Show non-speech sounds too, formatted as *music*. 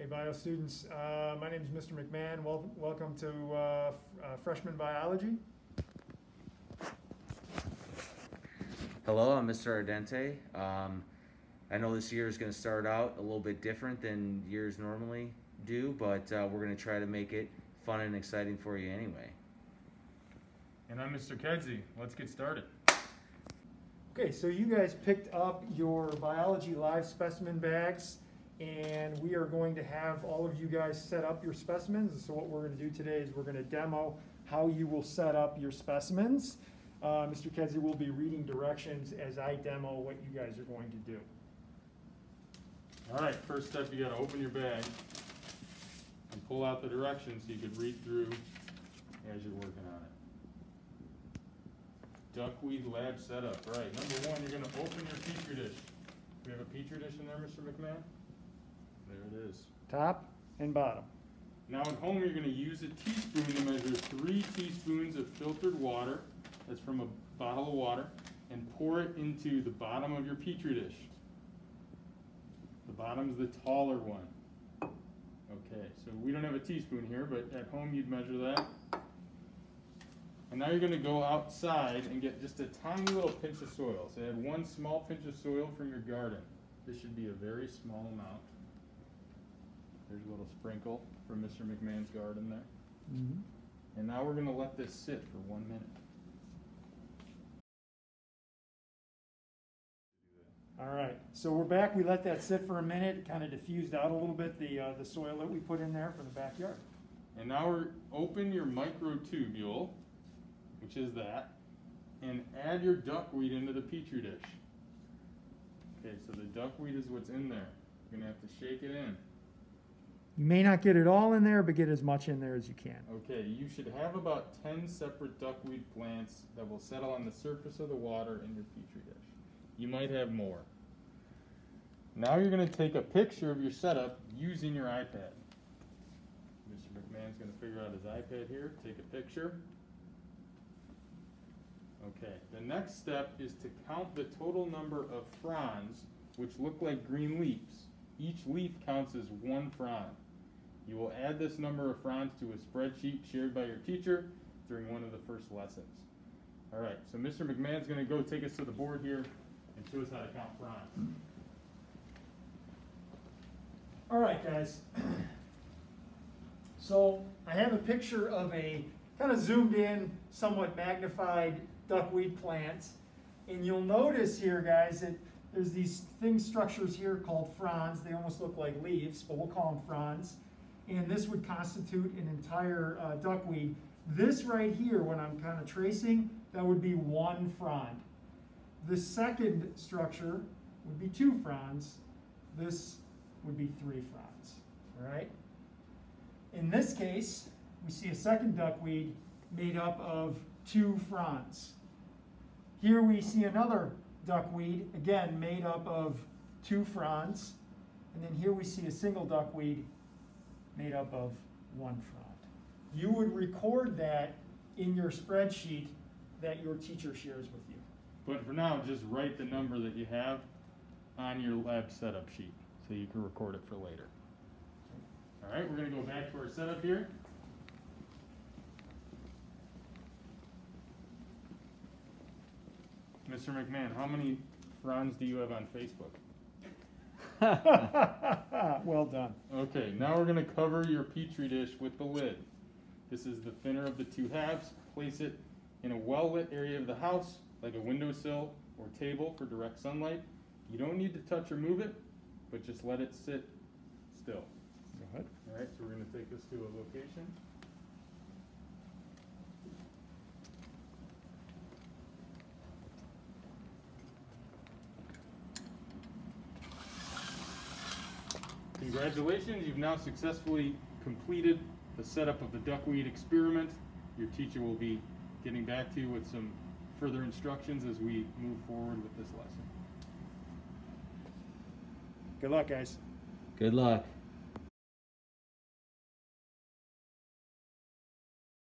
Hey, bio students. Uh, my name is Mr. McMahon. Wel- welcome to uh, uh, freshman biology. Hello, I'm Mr. Ardente. Um, I know this year is going to start out a little bit different than years normally do, but uh, we're going to try to make it fun and exciting for you anyway. And I'm Mr. Kedzie. Let's get started. Okay, so you guys picked up your biology live specimen bags, and we are going to have all of you guys set up your specimens. So what we're going to do today is we're going to demo how you will set up your specimens. Uh, Mr. Kedzie will be reading directions as I demo what you guys are going to do. All right, first step, you gotta open your bag and pull out the directions so you could read through as you're working on it. Duckweed lab setup, right. Number one, you're gonna open your petri dish. We have a petri dish in there, Mr. McMahon? Is. Top and bottom. Now at home, you're gonna use a teaspoon to measure three teaspoons of filtered water, that's from a bottle of water, and pour it into the bottom of your petri dish. The bottom's the taller one. Okay, so we don't have a teaspoon here, but at home you'd measure that. And now you're gonna go outside and get just a tiny little pinch of soil. So add one small pinch of soil from your garden. This should be a very small amount. There's a little sprinkle from Mr. McMahon's garden there. And now we're gonna let this sit for one minute. All right, so we're back. We let that sit for a minute, kind of diffused out a little bit, the, uh, the soil that we put in there for the backyard. And now we're, open your microtubule, which is that, and add your duckweed into the petri dish. Okay, so the duckweed is what's in there. You're gonna have to shake it in. You may not get it all in there, but get as much in there as you can. Okay, you should have about ten separate duckweed plants that will settle on the surface of the water in your petri dish. You might have more. Now you're gonna take a picture of your setup using your iPad. Mr. McMahon's gonna figure out his iPad here, take a picture. Okay, the next step is to count the total number of fronds, which look like green leaves. Each leaf counts as one frond. You will add this number of fronds to a spreadsheet shared by your teacher during one of the first lessons. All right, so Mr. McMahon's gonna go take us to the board here and show us how to count fronds. All right, guys. *clears throat* So I have a picture of a kind of zoomed in, somewhat magnified duckweed plant. And you'll notice here, guys, that there's these thing structures here called fronds. They almost look like leaves, but we'll call them fronds. And this would constitute an entire uh, duckweed. This right here, when I'm kind of tracing, that would be one frond. The second structure would be two fronds. This would be three fronds, all right? In this case, we see a second duckweed made up of two fronds. Here we see another duckweed, again made up of two fronds. And then here we see a single duckweed made up of one frond. You would record that in your spreadsheet that your teacher shares with you. But for now, just write the number that you have on your lab setup sheet so you can record it for later. All right, we're gonna go back to our setup here. Mr. McMahon, how many fronds do you have on Facebook? *laughs* well done. Okay, now we're gonna cover your petri dish with the lid. This is the thinner of the two halves. Place it in a well-lit area of the house, like a windowsill or table for direct sunlight. You don't need to touch or move it, but just let it sit still. Go ahead. All right, so we're gonna take this to a location. Congratulations, you've now successfully completed the setup of the duckweed experiment. Your teacher will be getting back to you with some further instructions as we move forward with this lesson. Good luck, guys. Good luck.